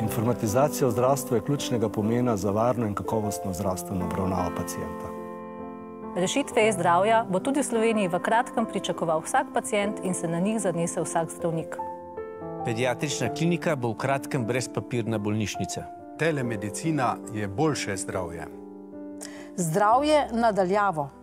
Informatizacija v zdravstvu je ključnega pomena za varno in kakovostno zdravstveno obravnavo pacijenta. Rešitve e-zdravja bo tudi v Sloveniji v kratkem pričakoval vsak pacijent in se na njih zanese vsak zdravnik. Pediatrična klinika bo v kratkem brezpapirna bolnišnica. Telemedicina je boljše zdravje. Zdravje nadaljavo.